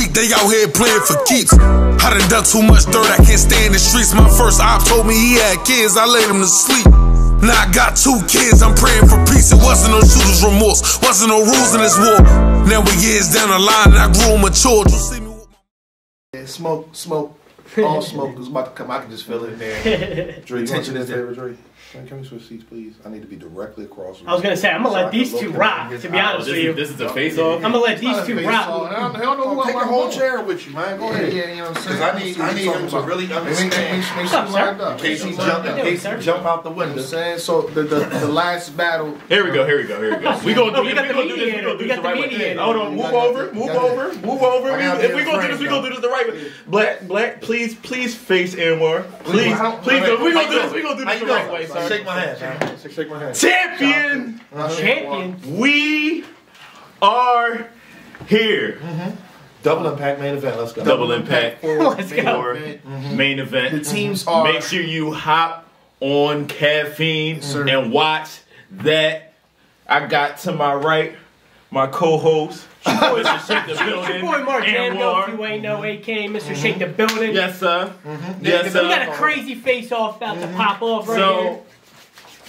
week, they out here playing for keeps. I done done too much dirt, I can't stay in the streets. My first op told me he had kids, I laid him to sleep. Now I got two kids, I'm praying for peace. It wasn't no shooter's remorse, wasn't no rules in this war. Now we years down the line, and I grew mature. You see me Yeah, smoke, smoke. All smoke is about to come. I can just feel it in there. Dre, Tension is do there. Me a favor, Dre? Can, can we switch seats, please? I need to be directly across. from I was gonna say I'm gonna So let these two rock. To be honest oh, this, with you, is, this is a face off. I'm gonna let these two rock. Hell, hell no, Oh, take I'm your whole chair with you, man. Go Yeah, ahead. yeah, you know what I'm saying? Because I need, I need him to really Make, make, understand. make, make What's up, sir? up. In case he jump, sure in up. case he jump out the You know what window. I'm saying? So the, the, the last battle. Here we go. Here we go. Here we go. Oh, we gonna Oh, do this. We gonna do this. We gonna do this the right way. mediator. Hold on. Move over. Move over. Move over. I We- gotta If we gonna do this, we gonna do this the right way. Black, black. Please, please face Anwar. Please, please. We gonna do this. We gonna do this the right way, sir. Shake my hand, man. Shake, shake my hand. Champion. Champion. Uh, we are here. Mm-hmm. Double impact main event. Let's go. Double impact Let's go. for mm-hmm. main event. The teams are. Make sure you hop on caffeine sir. and watch that. I got to my right my co-host, Mr. Shake the It's your boy Mark Danville, if you ain't know, mm-hmm. aka Mr. Shake the Building. Yes, sir. Mm-hmm. Yes, sir. We got a crazy face off about to mm-hmm. pop off right here. So,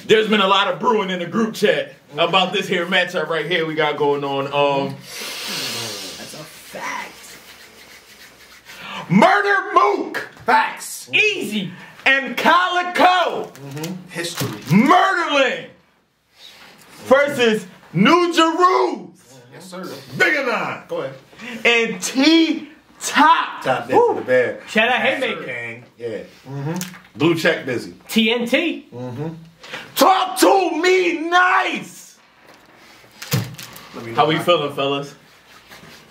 there's been a lot of brewing in the group chat about this here matchup right here we got going on. Um, That's a fact. Murda Mook Facts. Easy. and Calicoe History. Murderland versus New Jerusalem Yes, sir. Bigger nine. Go ahead. and T Top. Top dead to the bed. Shout out Haymaker. King. Yeah. Blue check busy. TNT. Mm-hmm. Talk to me nice. Let me How know. we feeling, fellas?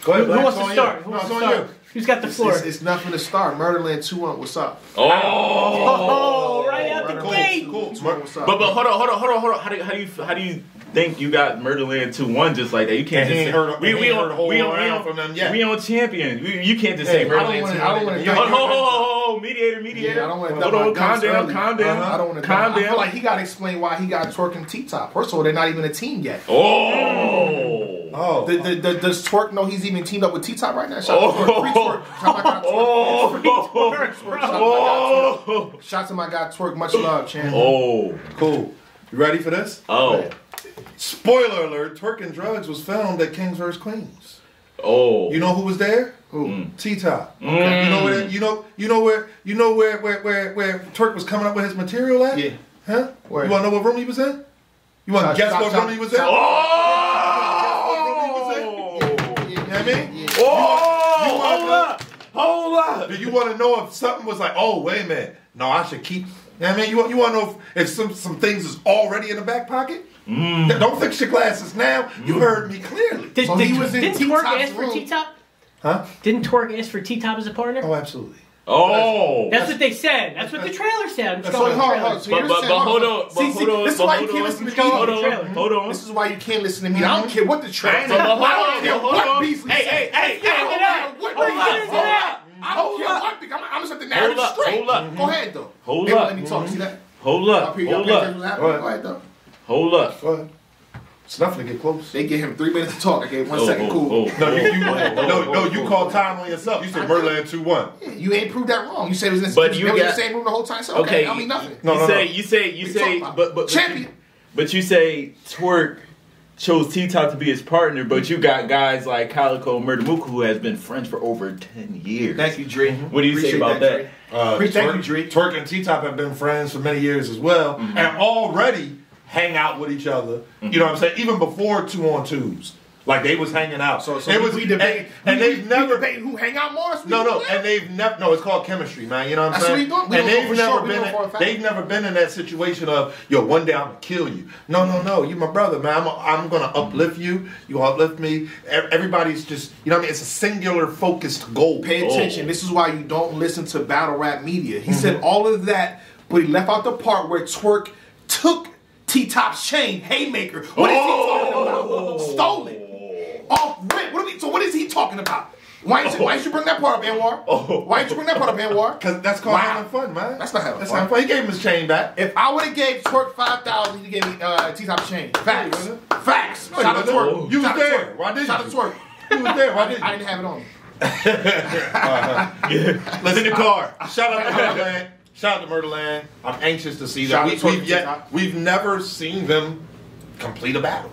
Go ahead. who Black. wants to start? you. Who No, wants to on start? Who's got the It's, floor? it's, it's nothing to start. Murderland 2 1. What's up? Oh, oh, right out the gate. 2 1. What's but but hold on, hold on, hold on, hold on. How do you, how do you how do you think you got Murderland two one just like that? You can't just say, heard- we and we on heard a whole we on we on from them yet. we on champion. You, you can't just Hey, say Murderland wanna- two I don't one. wanna Hold dump hold mediator mediator. Yeah, I don't want to hold on, calm down, calm down, I don't want to calm I feel like he got to explain why he got Twork and T Top. First of all, they're not even a team yet. Oh. Oh. The, the, the, does Twork know he's even teamed up with T Top right now? Shout out to Twork. Free Oh. Out to my guy Twork. Oh. Shout out to my guy. Twork. Shout out my guy Twork. Much love, champ. Oh. Cool. You ready for this? Oh. Spoiler alert: Twork and Drugs was filmed at Kings vs Queens. Oh. You know who was there? Who? T Top. Mm. You know where? You know. You know where? You know where? Where? Where? Where Twork was coming up with his material at? Yeah. Huh? Where? You want to know what room he was in? You want Shout- to guess shout- what shout- room he was in? Oh. Do you want to know if something was like, oh wait a minute, no, I should keep. You I mean, you want you want to know if, if some some things is already in the back pocket. Mm. Don't fix your glasses now. You heard me clearly. Did, So did, he was in didn't T-Top's Twork ask for T Top? Huh? Didn't Twork ask for T Top as a partner? Oh, absolutely. Oh. That's what they said. That's what the trailer said. I'm just So going with the hold on, trailer. hold on. So But, but, but hold on, but See, see, hold on, this is why you can't listen to me. Hold Hold on, on. hold on. This is why you can't listen to me. I don't care what the trailer. But, but I don't care what on. Beasley Hey, said. hey, hey, Yeah, hey, I don't hold care up. what Hold up, hold up. I don't care what. I'm, I'm gonna set the narrative Hold up, straight. hold up. Go ahead though. Hold Hey, up. Let me talk. See that? Hold up, pay- y'all hold pay attention up, what's happening? Go ahead. Though. hold up. Go ahead. It's nothing to get close. They give him three minutes to talk. I gave one Oh, second. oh, Cool. oh, No, you, you, oh, oh, no, oh, no, oh, you oh. called time on yourself. You said Merland 2 1. Yeah, You ain't proved that wrong. You said it was in, But you was in the same room the whole time. So Okay, okay, I mean nothing. No, you no, say, no. you say, you say, you talking but but but champion. you, but you say Twork chose T Top to be his partner, but you got guys like Calicoe and Murda Mook who has been friends for over ten years. Thank you, Dre. What do you say about that? Dre. Uh, Pre- thank Twork, you, Dre. Twork and T Top have been friends for many years as well, Mm-hmm. and already hang out with each other. You know what I'm saying? Even before two on twos, like they was hanging out. So, so it we, was we debate, and, and they've we, never. debate who hang out more. No, no, and they've never. No, it's called chemistry, man. You know what I'm That's saying? what we doing. We and they've never sure. Been. a In, they've never been in that situation of yo. One day I'm gonna kill you. No, no, no. You my brother, man. I'm, I'm gonna uplift you. You uplift me. Everybody's just. You know what I mean? It's a singular, focused goal. Pay Oh. attention. This is why you don't listen to battle rap media. He Mm-hmm. said all of that, but he left out the part where Twork took T Top's chain, Haymaker. What is he talking about? Stole. Off rip. What are we, so what is he talking about? Why did you, why did you bring that part up, Anwar? Oh. Why did you bring that part up, Anwar? Cause that's called Wow. having fun, man. That's not having That's fun. having fun. He gave him his chain back. If I would have gave Twork five thousand, he gave me uh, T Top chain. Facts. wasn't. Facts. No, Shout out you Twork. You was there. Why didn't Shout you? out Twork. He was there. Why didn't I you? didn't have it on me. Let's in the car. Shout out to Murderland. Shout out to Murderland. I'm anxious to see Shout that. We, we've, yet we've never seen them complete a battle.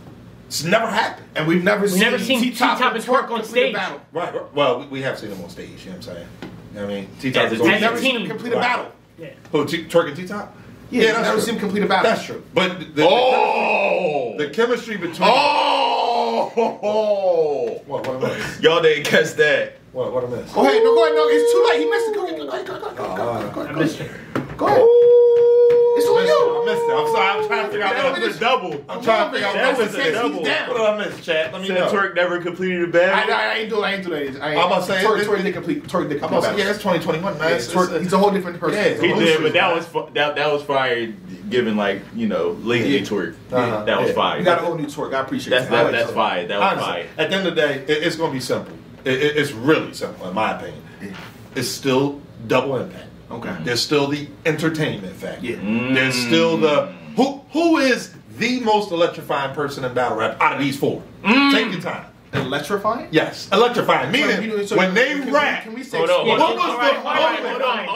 It's never happened. And we've never seen, never seen T-Top T-Top and Twork on stage. battle. Right. right. Well, we, we have seen them on stage. You know what I'm saying? You know what I mean, T-Top a is team. on We've As a never seen him complete a Right. battle. Yeah. Who? T- Twork and T Top? Yeah, we've never seen him complete a battle. That's true. But the, the, Oh! the chemistry between. Oh! What? What I miss? Y'all didn't catch that. What? What I miss? Go ahead, no, go ahead, no, it's too late. He missed it. Go ahead, go ahead, go ahead, go ahead, go ahead, go ahead, go ahead. Go ahead. Trying to figure out That what was a double. I'm trying to figure out That what I was a missed. double. What I miss, Chad? Let me Said know. Twork never completed a I, battle. I, I ain't do I ain't do that. I ain't, I'm about to say, Twork, it- Twork did complete. Twork did I'm complete. about to say, yeah, it's 2021, man. Yeah, It's- Twork, it's- he's a whole different person. Yeah, He did, but that was that that was fire. Given like you know, lately Yeah. twerk. Uh-huh. That was Yeah. fire. You got a whole new Twork. I appreciate That's that. that, that's fire. That was Honestly, fire. at the end of the day, it, it's going to be simple. It, it- it's really simple, in my opinion. It's still double impact. Okay. There's still the entertainment factor. Yeah. There's still the who who is the most electrifying person in battle rap out of these four. Mm. Take your time. Electrifying. Yes, electrifying. So Meaning you know- so when they can we- rap. can we say Hold on, Yeah, hold what on, was all the- right, all right,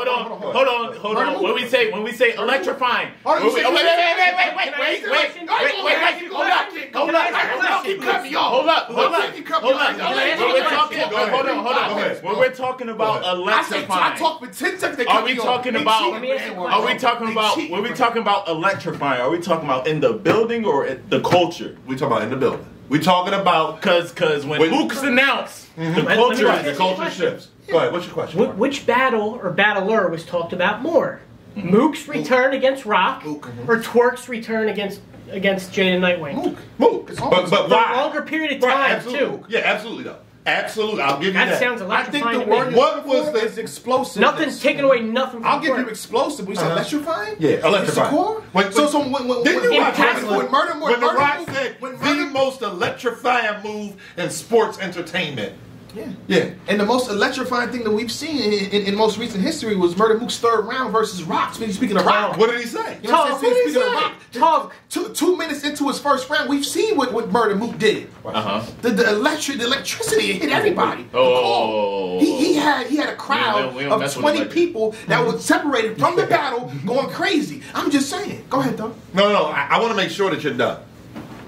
hold hold on. When we say when we say electrifying, Hold on, when you we- say- oh, wait, wait, wait, wait, wait, Can I wait, ask wait, a wait, question? wait, wait, wait, wait, hold up, hold up, hold up, Keep cutting me off. hold up, hold up, Don't keep cutting hold me up. off. Can I ask When you we're a talking, question? hold on, hold Go on. ahead. When we're talking about I say I electrifying, talk for ten seconds. They Are cut we me off. talking They about- cheating Let me ask you a for are we N-word. talking They about cheating when we for talking about electrifying? Are we talking about in the building or at the culture? We talking about in the building. We talking about Cause, cause when When- Mook's announced, mm-hmm. the Let- let me culture ask is the culture question. shifts. Go ahead. What's your question? Wh- Mark? which battle or battler was talked about more? Mm-hmm. Mook's return against Rock Mook. or Twork's return against against Jada Nightwing? Mook. Mook. It's But, always- but For why? a longer period of time absolutely. too. Yeah, absolutely though. Absolutely. I'll give you that. That sounds I think the word. What was the- is explosive? Nothing's taken away nothing from I'll give you explosive. We said Uh-huh. electrifying. Yeah, electrifying. It's the core. When- so, when- so when when Didn't when, you when, watch when, Wrestling? when murder when, when The murder Rock move- said when the murder most electrifying move in sports entertainment. Yeah. Yeah. And the most electrifying thing that we've seen in, in, in most recent history was Murda Mook's third round versus Rock. Speaking speaking of Rock, What did he say? You know what I'm Talk. saying? What did he Speaking of say? Rock, Talk. Two, two minutes into his first round, we've seen what, what Murda Mook did. uh huh. The, the electric, the electricity hit everybody. Oh. he, he had he had a We crowd don't- we don't of twenty people that was separated from the battle, going crazy. I'm just saying. Go ahead, though. No, no, I, I want to make sure that you're done.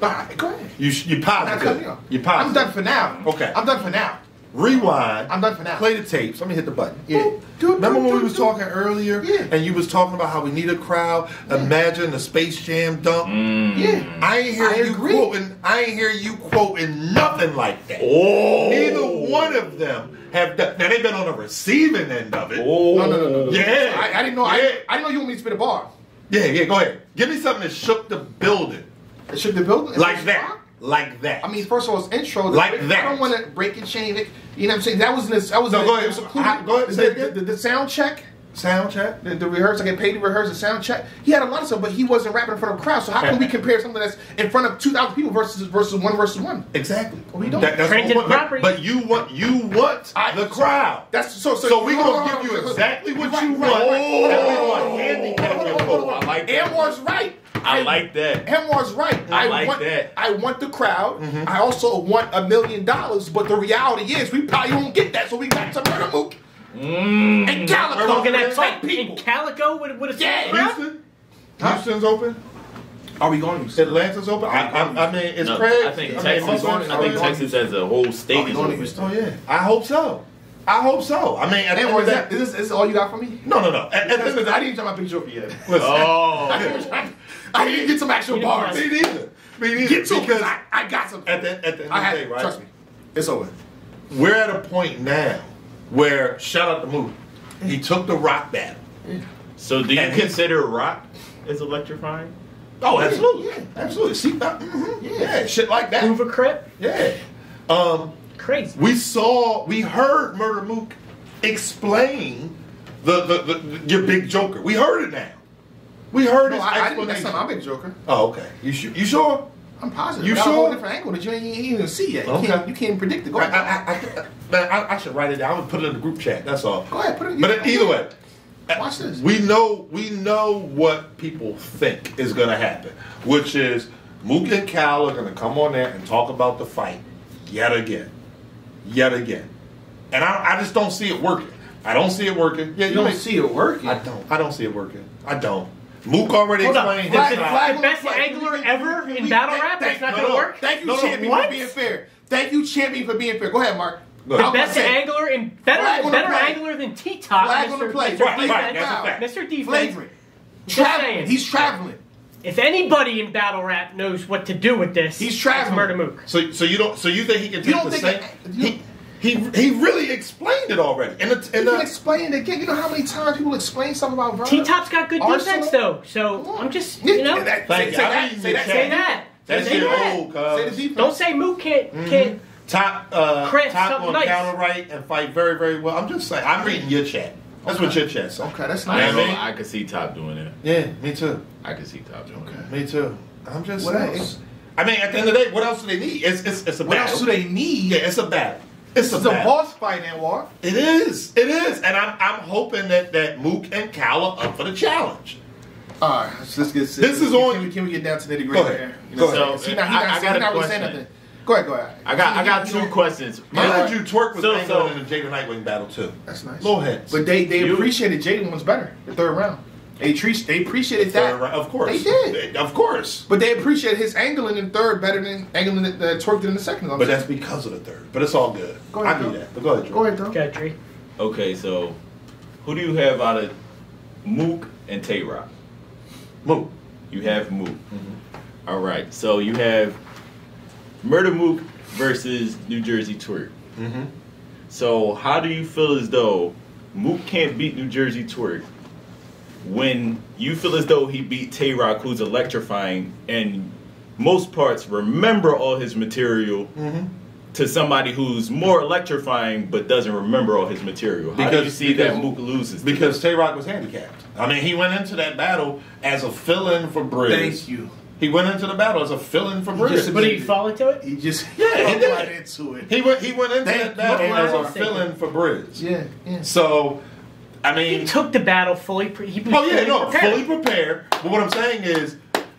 All right, go ahead. You you I'm you positive. You positive. I'm done for now. Okay. I'm done for now. Rewind. I'm done for now. Play the tapes. Let me hit the button. Yeah. Boop. Remember when we was do- talking earlier? Yeah. And you was talking about how we need a crowd. Imagine the Space Jam dunk. Mm. Yeah. I ain't hear I you agree. quoting. I ain't hear you quoting nothing like that. Oh. Neither one of them have done. Now they've been on the receiving end of it. Oh. No, no, no, no. no. Yeah. I, I didn't know. Yeah. I, I didn't know you want me to spit a bar. Yeah, yeah. Go ahead. Give me something that shook the building It shook the building. like It's that. Rock. Like that. I mean, first of all, it's intro. Like I that. I don't want to break and chain it. You know what I'm saying? That was this. That was No, the, go ahead. it was included- I- go ahead, The, the, the, the sound check. sound check. The, the rehearse, I get paid to rehearse the sound check. He had a lot of stuff, but he wasn't rapping in front of a crowd. So how can we compare something that's in front of two thousand people versus versus one versus one? Exactly. we don't. That- that's Printed what- but, property. but you want you want I- the crowd. That's so. So, So we hold gonna hold give you exactly what Right, you right, want, right, right. and we Hold on, gonna hold on, handicap your hold on, hold vote. on. I like that. Anwar's right. I like that. Anwar's right. I like want, that. I want the crowd. Mm-hmm. I also want a million dollars, but the reality is we probably won't get that. So we got to Murda Mook Mm. and Calicoe. Talking that type talk in Calicoe with with a Yeah. crowd? Houston, Houston's open. Are we going? to Atlanta's open. I, I, I mean, it's No, Craig. I think mean, Texas. it's going- I think going- Texas as a whole state is open. Houston? Oh yeah, I hope so. I hope so. I mean, at the end of is, that, day, this, is this all you got for me? no, no, no. At, at the end of the I didn't try my picture up yet. listen. Oh. I didn't get some actual bars. Me neither. Me neither. Get to because it. I, I got some. at the at the end I of the day, right? Trust me. It's over. We're at a point now where shout out to Moody. He took the rock battle. So do you And his- consider rock as electrifying? Oh, absolutely. yeah. Absolutely. See, uh, mhm, Yeah. yeah, shit like that. Hoover Crip? Yeah. Um, Crazy. we saw, we heard Murda Mook explain the, the, the, the- your big joker. We heard it now. We heard No, his I, I explanation. up. I'm a big joker. oh, okay. You sure? You sure? I'm positive. You I got a whole different angle that you ain't even see yet. You, Okay. can't, you can't predict it. Go I, ahead. I, I, I, I, I should write it down. I'm gonna put it in the group chat. That's all. Go ahead, put it- But either way, Watch this. we know we know what people think is gonna happen, which is Mook and Cal are gonna come on there and talk about the fight yet again, yet again. and I, I just don't see it working. I don't see it working. Yeah, You don't may- see it working. I don't. I don't see it working. I don't. Mook already Hold up. explained Flag- his flag- The best angler ever in battle rap? That's not no, gonna no. work? Thank you, No, no, champion, what? for being fair. Thank you, champion, for being fair. Go ahead, Mark. Go ahead. I was Best say, angler and better Flag on the better angler than T Top. Flag on the play. Mr. Right, Defense. right, that's. Mr. Defense. Flagrant. Traveling. He's traveling. If anybody in battle rap knows what to do with this, He's it's traveling. Murda Mook. So, so you don't. So you think he can You take don't the think same? That- he, he he really explained it already. And it's You and can uh, explain it again. You know how many times people explain something about Vernon? T Top's got good Arsenal? defense though, so I'm just you know Say that- Thank say- you. say that- read say that- say that. That's say your that. old cuz. Don't say Mook can't can't. top uh Craft top on nice. counter right and fight very very well. I'm just saying. I'm reading your chat. That's what your chat said. Okay, that's I, nice. Yeah, know, man. I could see Top doing it. Yeah, me too. I could see Top doing it. Me too. I'm just What saying. else? I mean, at the end of the day, what else do they need? It's it's, it's a What battle. else do they need? Yeah, it's a battle. It's a It's a boss fight, Anwar. It is. It is. And I'm I'm hoping that that Mook and Cal are up for the challenge. All right, let's, let's get This is can on- We, can we get down to nitty Go gritty ahead. here? You Go know, ahead. so he not, he I- not, I saying- got a not saying question. nothing. Go ahead, go ahead. I got I got two don't- questions. I Yeah. you twerk with So- Angle so- in the Jada Nightwing battle too. That's nice. Little heads. But they they You- appreciated Jaden was better the third round. They tre- they appreciated that. round- of course. They did. Of course. But they appreciated his angling in third better than angling that uh, twerked in the second. I'm But saying. that's because of the third. But it's all good. Go ahead, I do that. But go ahead, Drew. go ahead, though. Okay, Tree. Okay, so who do you have out of Mook and Tay Roc? Mook. You have Mook. All right, so you have Murda Mook versus Nu Jerzey Twork. Mm-hmm. So how do you feel as though Mook can't beat Nu Jerzey Twork when you feel as though he beat Tay Roc, who's electrifying, and most parts remember all his material Mm-hmm. to somebody who's more electrifying but doesn't remember all his material? How do you Because- see that because- Mook loses? Because Tay Roc was handicapped. I mean, he went into that battle as a fill-in for Briz. Thank you. He went into the battle as a fill-in for He just- Briz. But he you fall into it? He just Yeah, he jumped did. right into it. He went. He went into Thank that battle as a Wow. fill-in for Briz. Yeah, yeah. So, I mean, He took the battle fully. Pre- he was Oh yeah, fully no, prepared. fully prepared. But what I'm saying is,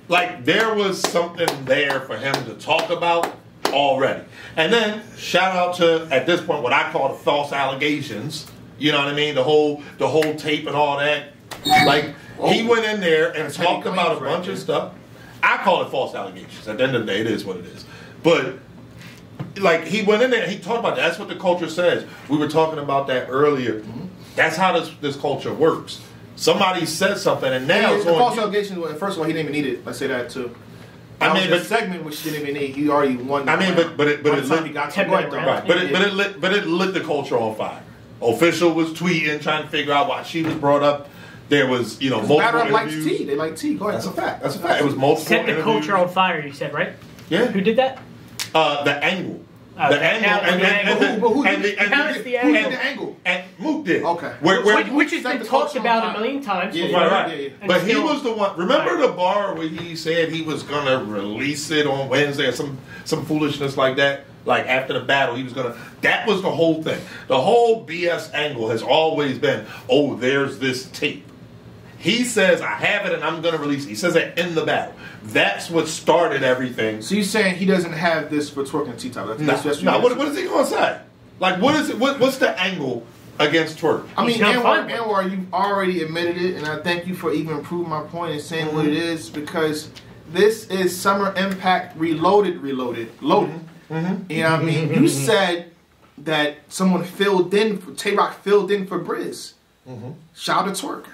like, there was something there for him to talk about already. And then shout out to at this point what I call the false allegations. You know what I mean? The whole the whole tape and all that. Like he oh. went in there and talked about a claims right bunch of stuff. I call it false allegations. At the end of the day, it is what it is. But like he went in there, he talked about that. That's what the culture says. We were talking about that earlier. That's how this this culture works. Somebody said something, and now Yeah, it's the on false you. allegation. well, First of all, he didn't even need it. Let's say that too. I mean, was but- the segment which he didn't even need. He already won. I mean, but- but it- but it lit- he got to the right, minute though. Right, but it, but it lit but it lit the culture on fire. Official was tweeting, trying to figure out why she was brought up. There was, you know, multiple Matter of likes tea. They like tea. Go ahead. That's a fact. That's a fact. It was multiple. Set the interviews. culture on fire. You said right? Yeah. Who did that? Uh, the angle. Oh, the the angle. angle, And, the and, and, angle. the- Who- who and did- the- and the- the angle? angle? And Mook did. Okay. Where, where, Which, which has been talked about a million times. Yeah, before. Right, right. Yeah, yeah. But he was the one. Remember Right. the bar where he said he was gonna release it on Wednesday or some some foolishness like that. Like after the battle, he was gonna. That was the whole thing. The whole BS angle has always been, oh, there's this tape. He says, I have it and I'm gonna release it. He says it in the battle. That's what started everything. So you're saying he doesn't have this for twerking T top? That's, No, that's, that's no, what, what is he gonna say? Like, what is it? What, what's the angle against Twork? I mean, He's not Anwar, fine. Anwar, you already admitted it, and I thank you for even proving my point and saying what it mm-hmm. is because this is Summer Impact Reloaded, Reloaded, Loaded. Mm-hmm. Mm-hmm. You know what I mean? You said that someone filled in, for, Tay Roc filled in for Briz. Shout out to Twork.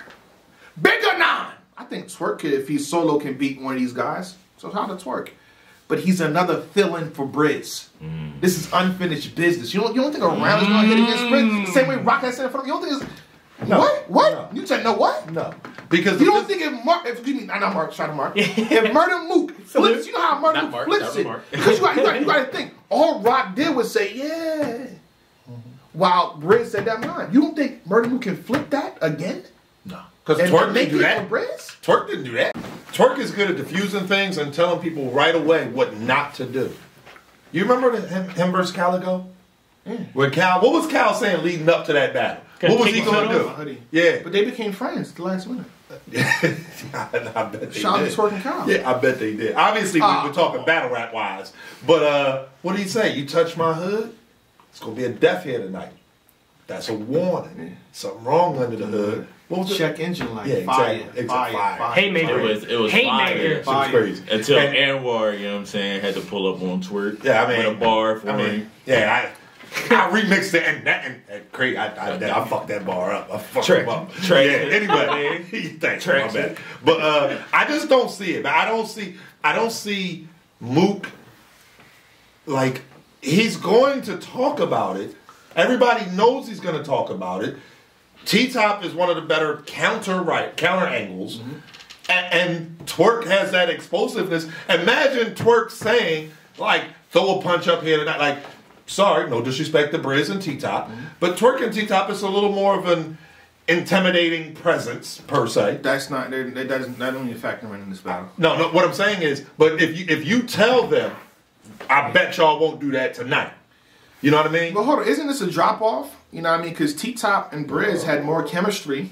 Bigger nine! I think Twork, if he's solo, can beat one of these guys. So how out to Twork. But he's another fill in for Briz. This is unfinished business. You don't, you don't think a round is going to hit against Briz? The same way Rock has said in front of you don't think it's. No. What? What? No. You said no what? No, because You don't think if Mark, if excuse me, not Mark, shout out Mark. if Murda Mook flips, you know how Murder Not Mook Mark, flips it. Because you got, you, got, you got to think, all Rock did was say, yeah. Mm-hmm. While Briz said that line. You don't think Murda Mook can flip that again? No, because And Twork didn't do that. for Briz? Twork didn't do that. Twork is good at diffusing things and telling people right away what not to do. You remember the, him, him versus Calicoe? Where Cal, what was Cal saying leading up to that battle? What was he going to do? hoodie. Yeah, But they became friends the last minute. I, I bet they Shout out did. to Twork and Cal. Yeah, I bet they did. Obviously, Ah. we were talking battle rap wise, but uh, what did he say? You touch my hood, it's gonna be a death here tonight. That's a warning. Something wrong under the hood. What was it? Check engine light. Yeah, fire, exactly. It's fire, fire. fire. Haymaker. It was it was Haymaker. fire. Shit was crazy. Until And- Anwar, you know what I'm saying, had to pull up on Twork. Yeah, I mean, with a bar for I me. mean, yeah, I, I remixed it and that and, and crazy. I, I, I, fucked that bar up. I fucked Track- him up. track- yeah. Anyway, thanks. My bad. But uh, I just don't see it. But I don't see. I don't see Mook. Like he's going to talk about it. Everybody knows he's going to talk about it. T Top is one of the better counter right counter angles. Mm-hmm. And, and Twork has that explosiveness. Imagine Twork saying, like, throw a punch up here tonight. Like, sorry, no disrespect to Briz and T Top, mm-hmm. but Twork and T Top is a little more of an intimidating presence per se. That's not. That doesn't. That don't even factor in this battle. No, no. What I'm saying is, but if you if you tell them, I bet y'all won't do that tonight. You know what I mean? But hold on, isn't this a drop off? You know what I mean? Because T Top and Briz had more chemistry.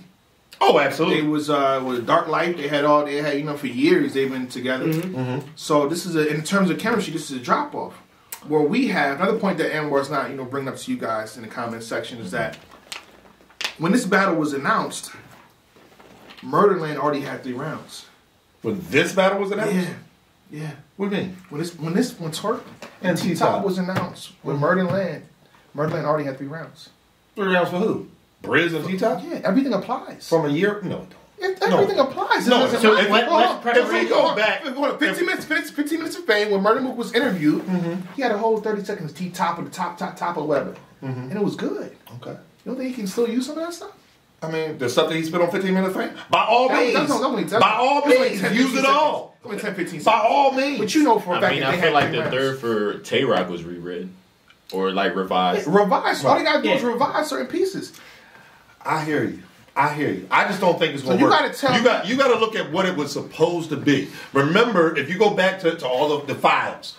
Oh, absolutely. It was uh with Dark Light. They had all they had. You know, for years they've been together. Mm-hmm. So this is a in terms of chemistry, this is a drop off. Where we have another point that Anwar's not you know bringing up to you guys in the comment section is that when this battle was announced, Murderland already had three rounds. When this battle was announced, Yeah, yeah. what do you mean? When this when this when Twork and And T T-Top. Top was announced, when Murderland, Murderland already had three rounds. Three rounds for who? Briz and T Top Yeah, everything applies. from a year? No, it don't. It- everything applies. It No, doesn't so matter. if- Hold let- on, let's hold on. prep- If we go go back, back- hold on, 15 minutes, 15, 15 minutes of fame when Murda Mook was interviewed. Mm-hmm. He had a whole 30 seconds T top of the top, top, top of whatever. Mm-hmm. And it was good. Okay. You don't think he can still use some of that stuff? I mean, the stuff that he spent on 15 minute frame? By all That means. that was- that was only- by all that means, 10, use it all. seconds. Only 10, 15 By all means. But you know for a I fact I mean, I feel like the third for Tay Roc was rewritten or like revise. Revise. All you gotta do is revise certain pieces. I hear you. I hear you. I just don't think it's going to you work. gotta tell you got you got to look at what it was supposed to be. Remember, if you go back to, to all of the files,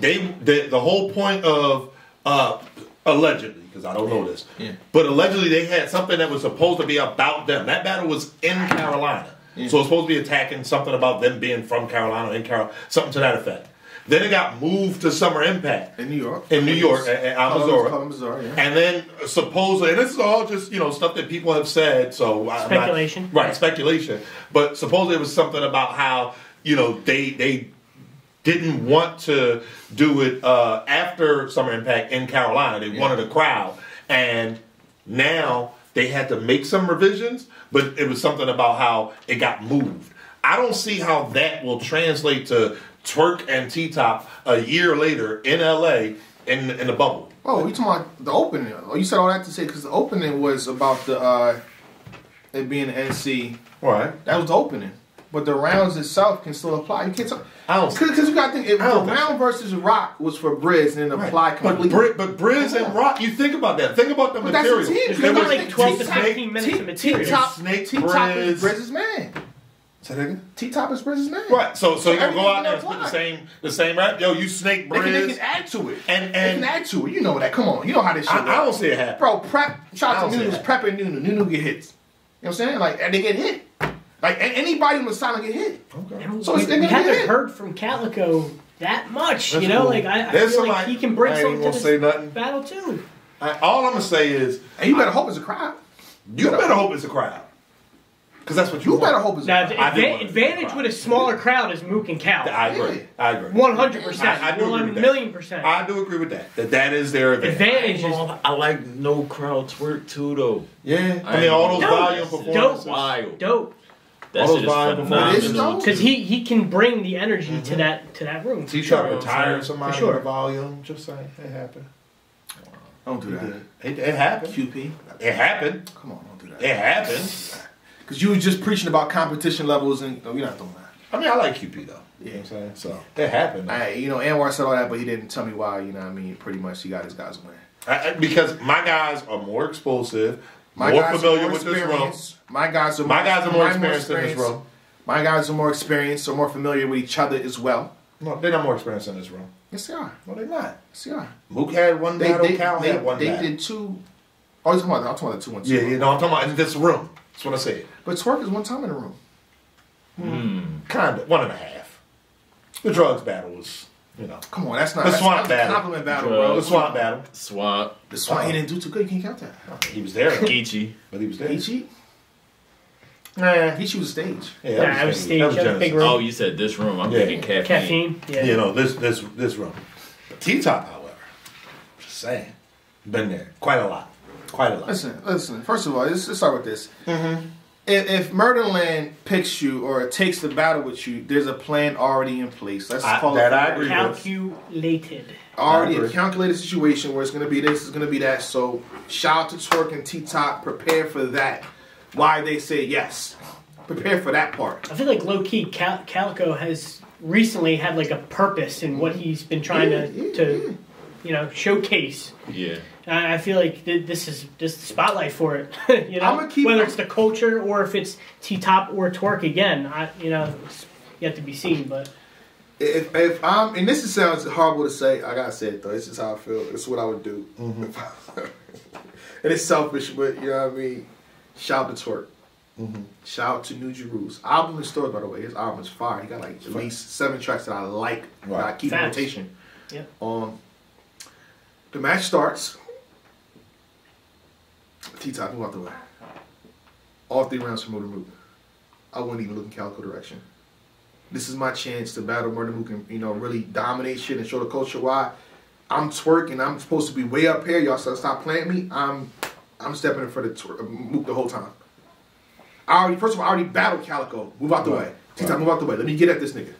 they the, the whole point of uh, allegedly because I don't know this, Yeah. but allegedly they had something that was supposed to be about them. That battle was in Carolina, so it's supposed to be attacking something about them being from Carolina in Carolina, something to that effect. Then it got moved to Summer Impact In New York. in New York, at, at Almazora. Columbus, Missouri, yeah. And then supposedly, and this is all just you know stuff that people have said. So I'm not- Speculation. right? Speculation. But supposedly it was something about how you know they they didn't want to do it uh, after Summer Impact in Carolina. They wanted a crowd, and now they had to make some revisions. But it was something about how it got moved. I don't see how that will translate to Twork and T Top a year later in LA in in the bubble. Oh, you talking about the opening? Oh, you said all that to say because the opening was about the uh, it being an NC. Right. That was the opening, but the rounds itself can still apply. You can't talk I don't- because you got to think if the think round versus Rock was for Briz and then apply But, completely. Bri- but Briz and Rock, you think about that. Think about the But that's a material. team. There was like 12 to 15 minutes of material. T top, Snake T top is Briz's man. Say that again? T top is Briz's man. Right. So so you go out there and put the same the same rap? Yo, you snake They can, they can add to it. And- they and- can add to it. You know that. Come on. You know how this shit I, I don't see it happen. Bro, prep. Shout out to see Nunu. that. Prep and Nunu. Nunu get hits. You know what I'm saying? Like, and they get hit. Like, anybody on the silent get hit. And So we, it's- we they're haven't hit. heard from Calicoe that much, That's you know. cool. Like I, I There's feel like somebody- he can bring something to gonna say this nothing. battle too. I, all I'm gonna say is And you better hope it's a crowd. you better hope it's a crowd. Because that's what you, You want. better hope is. a Now, the adva- want it to be a advantage with a smaller crowd is Mook and Cal. I agree. I agree. One hundred percent. I- I do agree with that. million percent. I do agree with that. That that is their advantage. Advantage is I like no crowd Twork too though. Yeah. I mean, all those Dope. volume Dope. performances. Wild. dope That All those is volume performances. It is dope. because he he can bring the energy to mm-hmm. that to that room. T for Trap sure. retired somebody For sure. in the volume. Just saying, it happened. Don't do that. It, it happened. QP. It happened. Come on, don't do that. It happened. Because you was just preaching about competition levels and oh, you're not doing that. I mean, I like QP though. You know what I'm saying? So it happened. I, you know, Anwar said all that, but he didn't tell me why. You know, what I mean, pretty much he got his guys winning. I- because my guys are more explosive, My more familiar more with this room. My guys are My guys are more experienced in this room. My guys are more experienced, so more familiar with each other as well. No, they're not more experienced in this room. Yes, they are. No, they're not. Yes, they are. Mook had one They, battle. they, Cal they, had one they battle. did two. Oh, you're talking about, I'm talking about the two one two. Yeah, you know, I'm talking about in this room. That's what I said. But Twerk is one time in the room. Hmm. Hmm. Kind of one and a half. The drugs battle was you know, Come on, that's not The that's, swamp that's a battle. compliment battle, Drugs. bro. the swamp battle. Swamp, The swamp he didn't do too good. You can't count that. He was there, Geechee. but he was there. He cheat. Nah, He was stage. yeah, Nah, I was stage. stage, That was that big room. Oh, you said this room. I'm Yeah. thinking caffeine. Caffeine. Yeah. You know this this this room. T top, however, just saying, been there quite a lot, quite a lot. Listen, listen. First of all, let's, let's start with this. Mm-hmm. If, if Murderland picks you or takes the battle with you, there's a plan already in place. Let's I- call that it I agree with. Calculated. already I a agree. calculated situation where it's going to be this, it's going to be that. So shout out to Twerk and T Top. Prepare for that. Why they say yes. Prepare for that part. I feel like low key Cal- Calicoe has recently had like a purpose in what he's been trying Yeah, to yeah, to you know showcase. Yeah. I I feel like th- this is just the spotlight for it. you know, I'ma keep- whether it's the culture or if it's T top or twerk again. I, you know, it's yet to be seen. But If, if I'm, and this sounds horrible to say, I gotta say it though. This is how I feel. This is what I would do. If I- and it's selfish, but you know what I mean. Shout out to Twork. Shout out to New Jerus. Album in stores, by the way. His album is fire. He got like at least seven tracks that I like. That I keep in Facts. rotation. yeah, Um, the match starts. T top, move out the way. All three rounds for Murda Mook. I wouldn't even look in Calicoe direction. This is my chance to battle Murda Mook and you know really dominate shit and show the culture why I'm twerking. I'm supposed to be way up here. Y'all stop stop playing me. I'm I'm stepping in for the twer- uh, Mook the whole time. I already first of all I already battled Calicoe. Move out the Right. way. T top, move out the way. Let me get at this nigga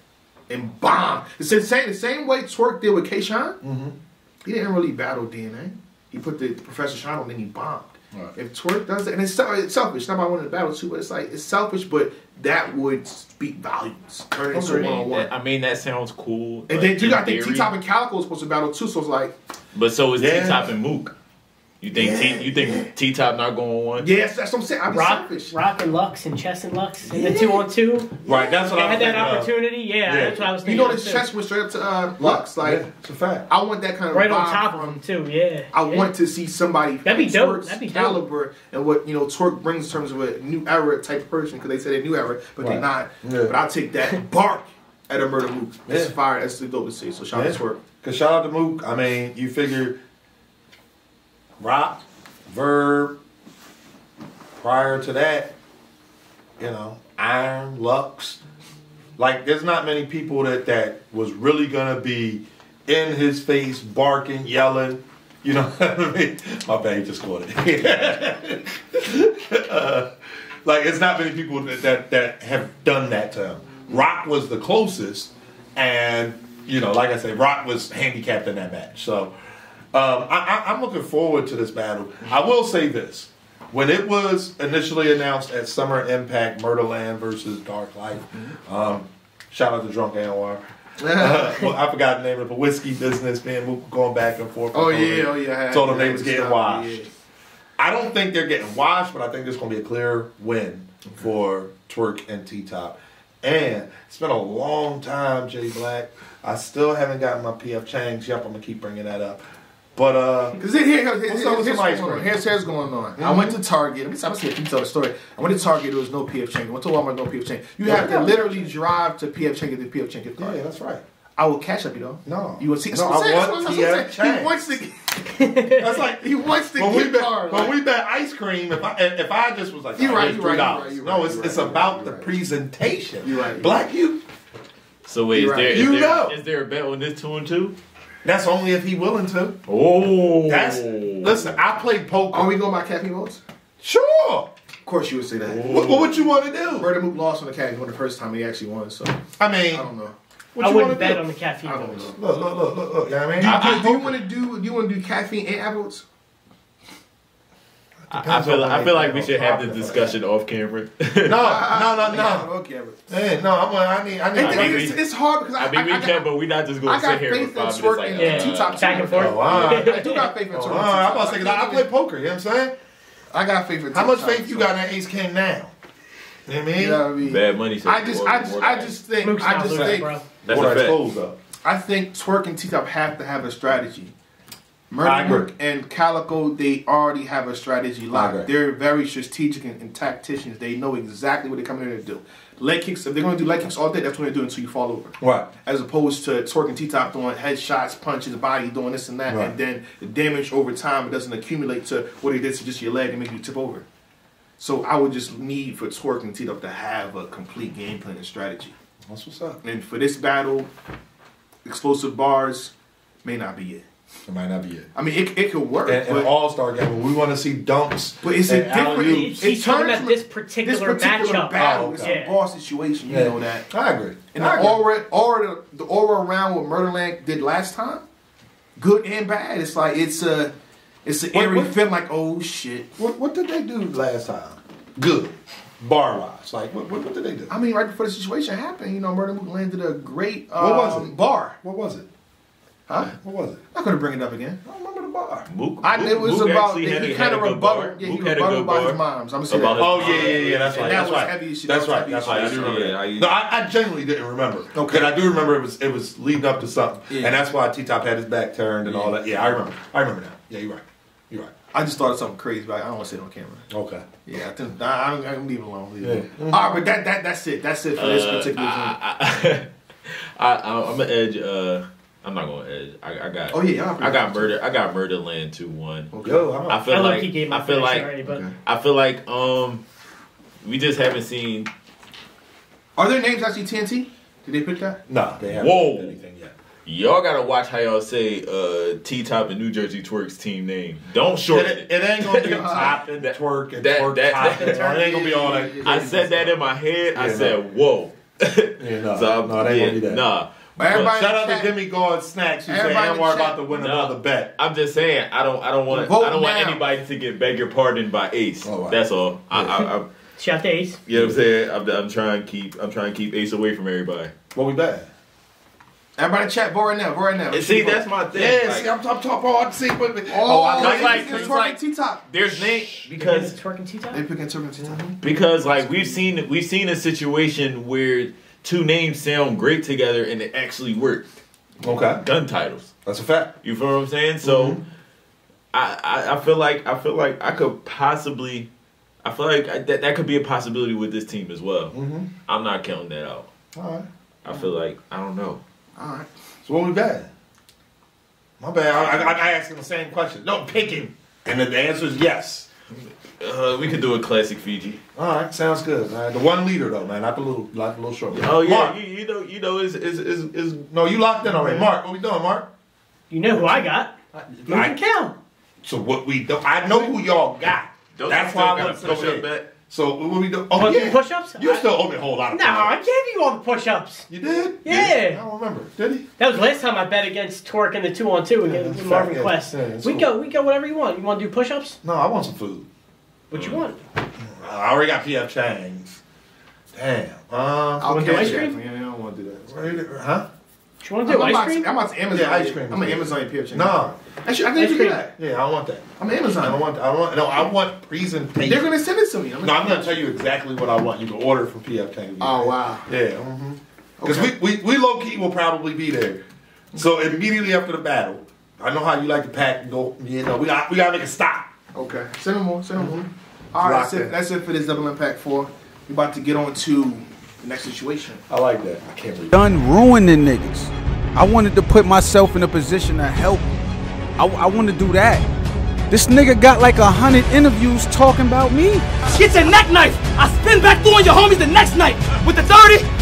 and bomb. It's same the same way Twork did with K Shine. Mm-hmm. He didn't really battle DNA. He put the Professor Shine on, then he bombed. Right. If Twork does it, and it's, it's selfish. Not about winning the battle too, but it's like it's selfish, but that would speak volumes. Turn it into one on one. I mean, that sounds cool. And like, then you in got think T Top and Calicoe was supposed to battle too, so it's like, But so is Yeah. T Top and Mook. You think Yeah. T, you think T Top not going one? yes, that's what I'm saying. I'm Rock, selfish. Rock and Lux and Chess and Lux and Yeah. the two on two. Right, that's what They I had that opportunity. Yeah, Yeah. that's what I was thinking. You know, of, this too. Chess went straight up to uh, Lux. Like, Yeah, it's a fact. I want that kind of right on top of them too. Yeah, I yeah. want to see somebody That'd be from dope. Twork's That'd be dope. caliber and what you know Twork brings in terms of a new era type of person because they say they're new era, but they're not. Yeah. But I'll take that bark at a murder move. It's Yeah. fire. That's the dope to see. So shout out to Twork. Cause shout out to Mook. I mean, you figure Rock, Verb. Prior to that, you know, Iron, Lux. Like, there's not many people that that was really gonna be in his face, barking, yelling. You know what I mean? My bad, just scored it. Uh, like, it's not many people that, that that have done that to him. Rock was the closest, and you know, like I said, Rock was handicapped in that match. So um, I, I, I'm looking forward to this battle. I will say this: when it was initially announced at Summer Impact, Murderland versus Dark Life, um, shout out to Drunk Anwar. Uh, well, I forgot the name of it, but whiskey business, man, we going back and forth. Oh yeah, oh yeah. I Told them they was getting washed. yeah. I don't think they're getting washed, but I think there's going to be a clear win for Twerk and T Top. And it's been a long time, Jay Black. I still haven't gotten my PF Changs. Yep, I'm gonna keep bringing that up. But uh, Cause here, here, here, What's here's, up here's ice going on. cream? Here's, here's going on. I went to Target. Let me, I'm see if you tell the story. I went to Target. There was no PF Chang. I went to Walmart. No PF Chang. You have to literally drive to PF Chang to PF Chang gift yeah, that's right. I will cash up you though. No. you will see. No, I'm I saying, want that's what I'm PF saying. Chang. He wants to. That's like He wants to when get bet, card. when like- we bet ice cream. If I if I just was like, You're right, you're right, $3. you're right, no, it's it's about the presentation. You're right, Black you. So wait, is You're there right. is You there, know. is there a bet on this two and two? That's only if he willing to. Oh, That's listen. I played poker. Are we going by caffeine votes? sure. Of course, you would say that. Oh. What, what would you want to do? Murda Mook lost on the caffeine one the first time he actually won. So I mean, I don't know. what I you wouldn't want to bet do? on the caffeine I don't know. Look, look, look, look, look. You know what I mean? Do you, I- I do you want to do? Do you want to do caffeine and apples? I, I feel I feel like we should have I this discussion off camera. No, no, no, no. Okay, but Hey, no, I'm. I need. I need. I mean, it's, we- it's hard because I, I mean, we I, I can, got, but we're not just going to sit here faith for five Twork minutes like, and Yeah. T-Top Back and forth. Oh, wow. I do got faith in Twork. Oh, and I'm T-Top. about to say that I play poker. You know what I'm saying? I got faith in How much T-Top, faith you got in that Ace King now? You know what I mean? You know what I mean? Bad money. I just, I just, I just think, Mook's I not just think. That's What a I fact. I think Twork and T-Top have to have a strategy. Murder I agree. Mook and Calicoe, they already have a strategy locked. They're very strategic and, and tacticians. They know exactly what they're coming in to do. Leg kicks, if they're going to do leg kicks all day, that's what they're doing until you fall over. Right. As opposed to twerking T-top doing headshots, punches, body doing this and that, Right. and then the damage over time it doesn't accumulate to what it did to just your leg and make you tip over. So I would just need for Twork and T-top to have a complete game plan and strategy. That's what's up. And for this battle, explosive bars may not be it. It might not be it. I mean, it, it could work, And, and but, an all star game, we want to see dunks. but it's a different. alley-oops. He's it talking about this particular this particular matchup. battle. Oh, It's okay. a ball situation. You Yeah. know that. I agree. And I the agree. aura, aura, the aura around what Murderland did last time, good and bad. It's like it's a, it's an What- eerie what- feeling like oh shit. What, what did they do last time? Good. Bar wise. Like, what, what, what did they do? I mean, right before the situation happened, you know, Murda Mook landed a great um, What was it? bar. What was it? Huh? What was it? I couldn't bring it up again. I don't remember the bar. Mook, I, Mook- it was Mook about actually he kind of a good bar. rebutted. Yeah, he had rebutted good about bar his moms. I'm gonna say. Oh, yeah, yeah, yeah. That's And right. That's was right. heavy as shit. That's That was right. That's right. I do remember that. I- No, I, I genuinely didn't remember. Okay. I do remember it was it was leading up to something. Yeah. And that's why T Top had his back turned and all that. Yeah, I remember. I remember now. Yeah, you're right. You're right. I just thought of something crazy, but I don't want to say it on camera. Okay. Yeah, I think I, I don't. I don't leave it alone. Leave it Yeah. alone. All right, but that that that's it. That's it for this Uh, particular. thing. I, I, I'm gonna edge. Uh, I'm not gonna edge. I, I got. Oh, yeah, y'all I got murder. I got Murderland two one. Okay. Yo, how I feel I like he gave my I feel like already, but I feel like um we just haven't seen. Are their names actually TNT? Did they pick that? No, they haven't Whoa. anything yet. Y'all gotta watch how y'all say uh T Top and Nu Jerzey Tworks team name. Don't shorten It, it. it ain't gonna be top and That- twerk and that- twerk that- top. that- it ain't gonna be all that. I said that in my head. I Yeah, said, "Whoa." Yeah, no, so, no, it ain't gonna be that. Nah. But everybody- Shout out Chat. to Demigod Snacks who said Everybody in Anwar about to win No. another bet. I'm just saying, I don't, I don't want, Vote I don't want anybody to get beg your pardon by Ace. All right. That's all. I, I, I, shout to Ace. you know what I'm saying? I'm, I'm trying to keep, I'm trying to keep Ace away from everybody. What we bet? Everybody in chat, vote right now. Vote right now. And see, that's my thing. Yeah, like, see, I'm, I'm talking about see, but, but, Oh, I Cause they like- picking cause twerking like- T-top. there's name Because because twerking T-top. They picking twerking T-top. because like we've seen we've seen a situation where two names sound great together and it actually worked. okay, Gun titles. that's a fact. You feel what I'm saying? So Mm-hmm. I, I I feel like I feel like I could possibly I feel like I, that that could be a possibility with this team as well. Mm-hmm. I'm not counting that out. All right. I feel like I don't know. All right. So what we bet? My bad. I, I, I asked him the same question. No picking, and the answer is yes. Uh, we could do a classic Fiji. All right, sounds good. All right. The one leader though, man, not the little, not the little short. one. Oh yeah, Mark. you, you know you know is is is is No, you locked in already. Mark, what we doing, Mark? You know who I got? I- Luke Cal. So what we do? I know who y'all got. Don't That's why I got want to push push-up up bet? So what we do? You Oh yeah, do push-ups? You I- still owe me a whole lot of. No, I push-ups. gave you all the push-ups. You did? Yeah. I don't remember. Did he? That was last time I bet against Twork in the two on two against Marvin fair. Quest. Yeah, we cool. go, we go whatever you want. You want to do push-ups? No, I want some food. What you want? I already got PF Chang's. Damn. Uh, I'll wanna do ice that. cream? Yeah, I don't want to do that. where- huh? What you want to I'm do? Ice about cream? To, I'm about to Amazon. Yeah, ice cream. I'm an Amazon PF. No. Actually, I think Ice you do cream. that. Yeah, I don't want that. I'm Amazon. I don't Amazon. want. I don't want. No, I want presentation. They're gonna send it to me. I'm No, I'm gonna tell you exactly what I want. You can order from PF Chang's. Oh wow. Yeah. Because Okay. we, we, we low key will probably be there. So immediately after the battle, I know how you like to pack and go. You know, we got we gotta make a stop. Okay. Send them more. Send them more. All right. Lock That's it, that's it for this double impact four. We about to get on to the next situation. I like that. I can't believe. done ruining niggas. I wanted to put myself in a position to help. I, I want to do that. This nigga got like a hundred interviews talking about me. Get your neck knife. I spin back through on your homies the next night with the 30.